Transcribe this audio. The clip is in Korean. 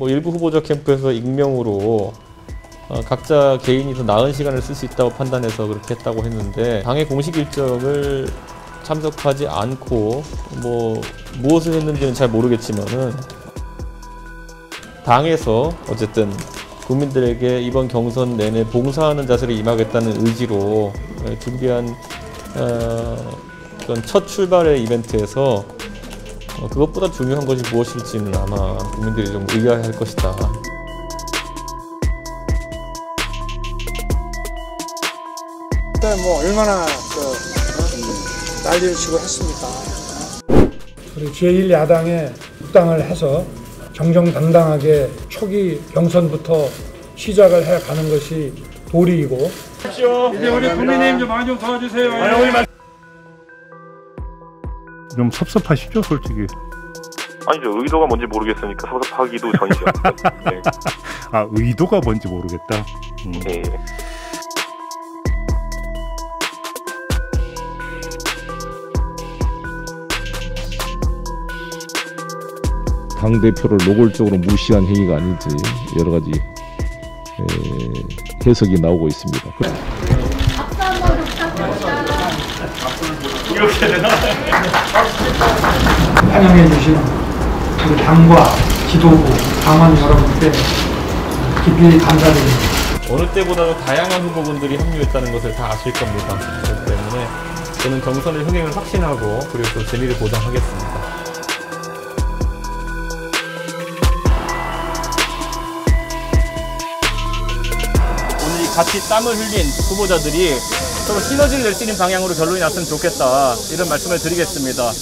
뭐 일부 후보자 캠프에서 익명으로 어, 각자 개인이 더 나은 시간을 쓸 수 있다고 판단해서 그렇게 했다고 했는데 당의 공식 일정을 참석하지 않고 뭐 무엇을 했는지는 잘 모르겠지만은 당에서 어쨌든 국민들에게 이번 경선 내내 봉사하는 자세를 임하겠다는 의지로 예, 준비한 어, 첫 출발의 이벤트에서 어, 그것보다 중요한 것이 무엇일지는 아마 국민들이 좀 의아해 할 것이다. 그때 뭐 얼마나 그 어? 난리를 치고 했습니까? 우리 제1야당에 입당을 해서 정정당당하게 초기 경선부터 시작을 해 가는 것이 도리이고 이제 우리 국민의힘 좀 많이 좀 도와주세요. 좀 섭섭하시죠, 솔직히. 아니죠. 의도가 뭔지 모르겠으니까 섭섭하기도 전이죠. 네. 아, 의도가 뭔지 모르겠다. 음. 네. 당 대표를 노골적으로 무시한 행위가 아닌지 여러 가지 에, 해석이 나오고 있습니다. 환영해 주신 우리 당과 지도부, 당원 여러분께 깊이 감사드립니다. 어느 때보다도 다양한 후보군들이 합류했다는 것을 다 아실 겁니다. 그렇기 때문에 저는 경선의 흥행을 확신하고 그리고 또 재미를 보장하겠습니다. 오늘 이 같이 땀을 흘린 후보자들이 서로 시너지를 낼 수 있는 방향으로 결론이 났으면 좋겠다 이런 말씀을 드리겠습니다.